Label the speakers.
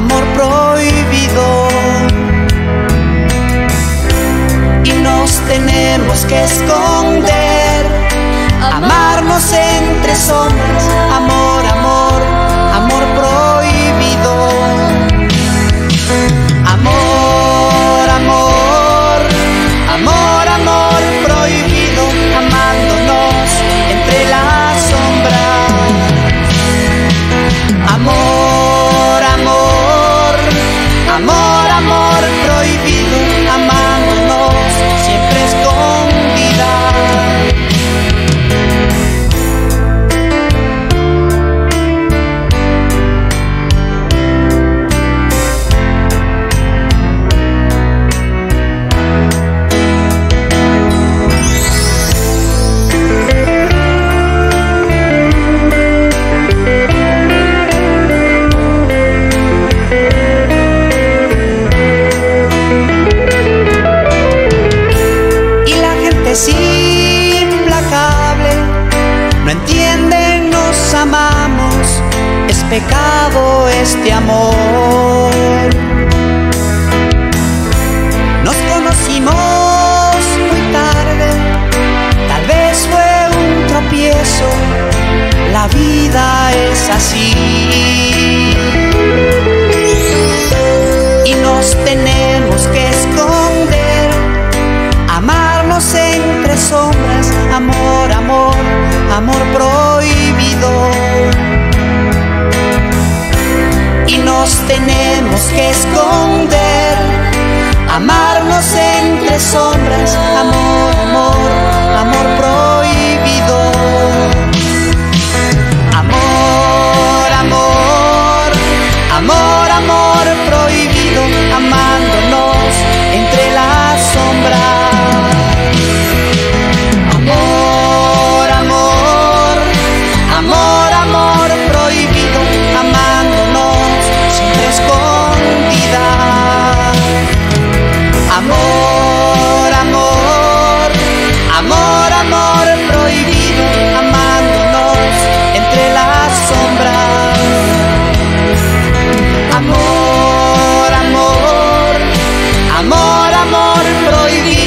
Speaker 1: amor prohibido. Y nos tenemos que esconder, es implacable, no entienden nos amamos, es pecado este amor. Nos conocimos muy tarde, tal vez fue un tropiezo, la vida es así. so amor prohibido.